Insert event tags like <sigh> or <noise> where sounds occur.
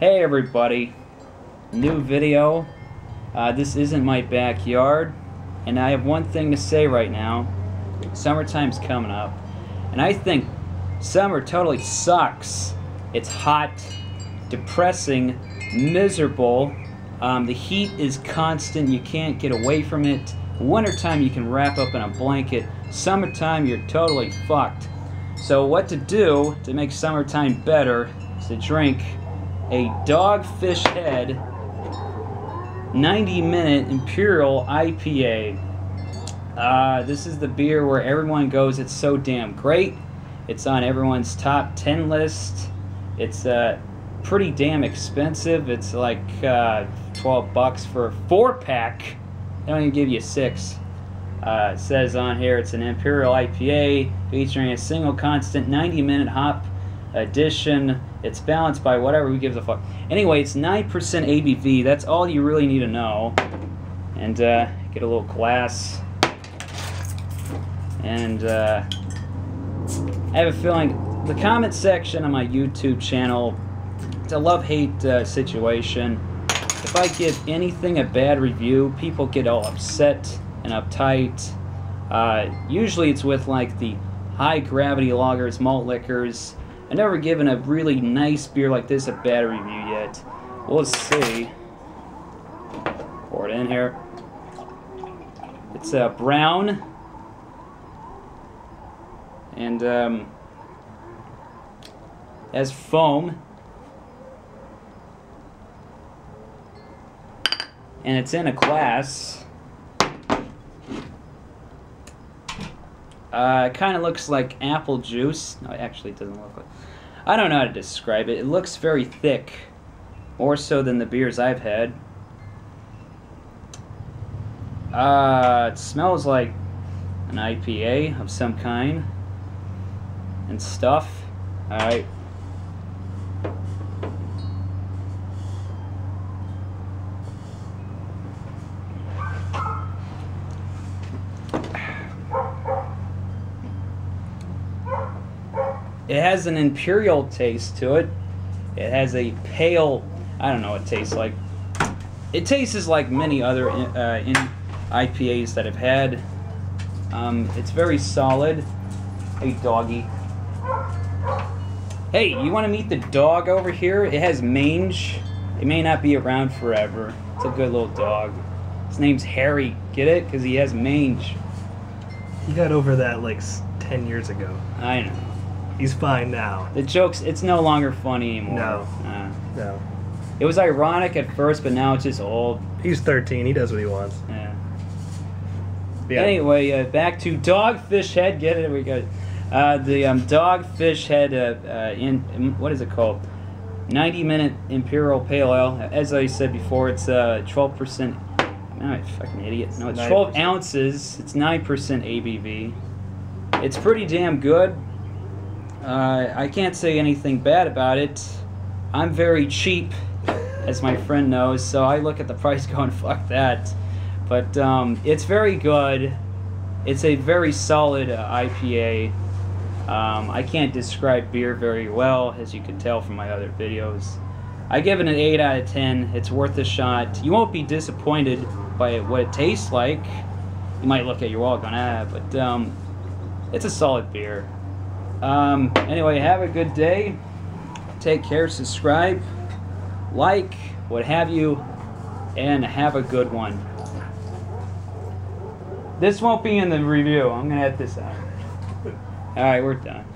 Hey everybody, new video. Uh, this isn't my backyard, and I have one thing to say right now. Summertime's coming up, and I think summer totally sucks. It's hot, depressing, miserable. Um, the heat is constant, you can't get away from it. Wintertime, you can wrap up in a blanket. Summertime, you're totally fucked. So, what to do to make summertime better is to drink a Dogfish Head 90 minute Imperial IPA. Uh, this is the beer where everyone goes, it's so damn great. It's on everyone's top 10 list. It's uh, pretty damn expensive. It's like uh, 12 bucks for a four pack. They don't even give you six. Uh, it says on here it's an Imperial IPA featuring a single constant 90 minute hop addition. It's balanced by whatever who gives a fuck. Anyway, it's 9% ABV. That's all you really need to know. And uh, get a little glass. And uh, I have a feeling the comment section on my YouTube channel, it's a love hate uh, situation. If I give anything a bad review, people get all upset and uptight. Uh, usually it's with like the high gravity lagers, malt liquors. I've never given a really nice beer like this a bad review yet. We'll see. Pour it in here. It's uh, brown. And um, has foam. And it's in a glass. Uh, it kind of looks like apple juice. No, it actually doesn't look like. I don't know how to describe it. It looks very thick, more so than the beers I've had. Uh, it smells like an IPA of some kind and stuff. All It has an imperial taste to it. It has a pale, I don't know what it tastes like. It tastes like many other uh, in IPAs that I've had. Um, it's very solid. Hey, doggy. Hey, you want to meet the dog over here? It has mange. It may not be around forever. It's a good little dog. His name's Harry. Get it? Because he has mange. He got over that like 10 years ago. I know. He's fine now. The jokes, it's no longer funny anymore. No. Uh, No. it was ironic at first, but now it's just old. He's 13. He does what he wants. Yeah. Yeah. Anyway, uh, back to Dogfish Head. Get it? We got uh, the um, Dogfish Head. Uh, uh, in, in what is it called? 90 minute Imperial Pale Ale. As I said before, it's uh, 12 percent. I'm a fucking idiot. No, it's 12 9%. ounces. It's 9 percent ABV. It's pretty damn good. Uh, I can't say anything bad about it. I'm very cheap, as my friend knows, so I look at the price <laughs> going, fuck that. But um, it's very good. It's a very solid uh, IPA. Um, I can't describe beer very well, as you can tell from my other videos. I give it an 8 out of 10. It's worth a shot. You won't be disappointed by what it tastes like. You might look at your wall going, ah, but um, it's a solid beer. Um, anyway, have a good day. Take care, subscribe, like, what have you, and have a good one. This won't be in the review. I'm going to edit this out. <laughs> Alright, we're done.